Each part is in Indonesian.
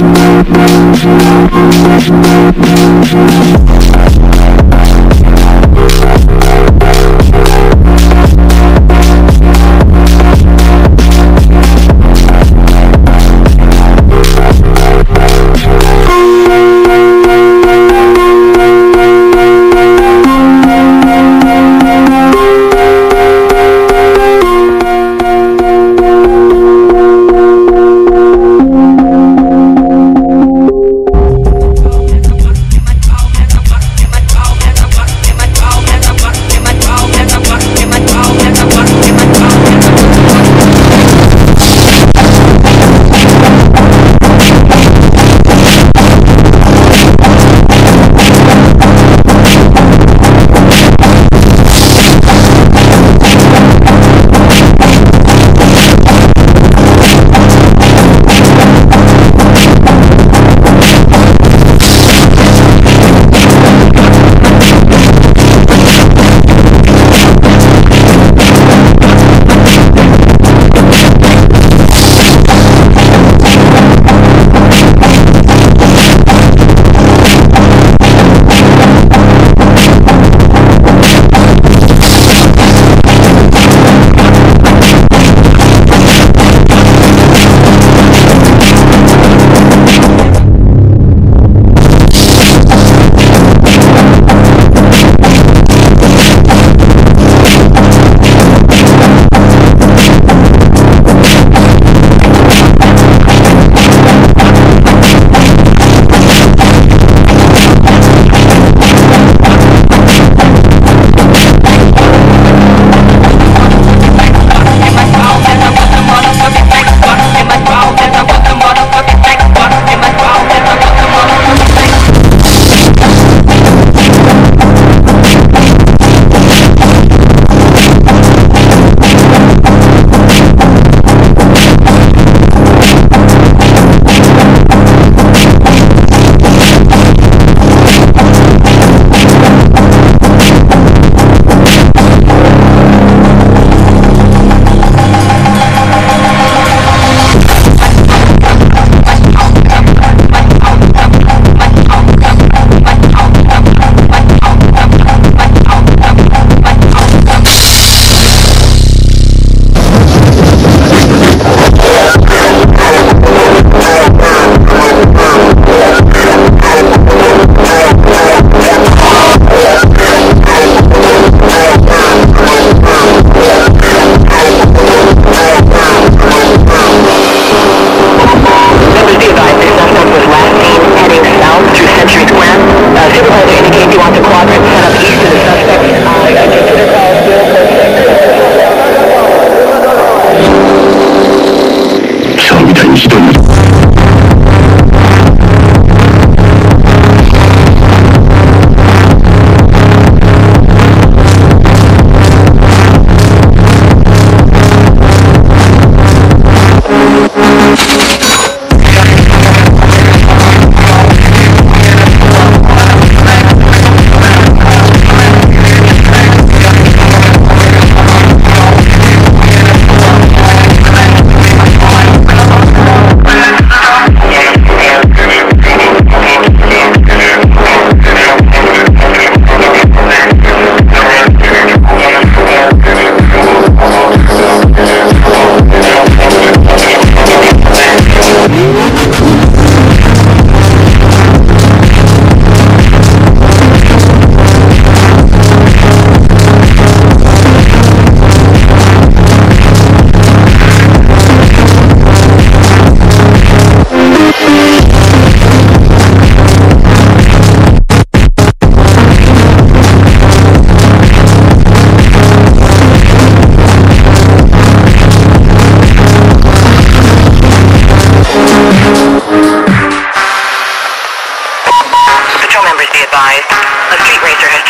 We'll be.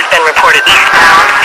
has been reported. eastbound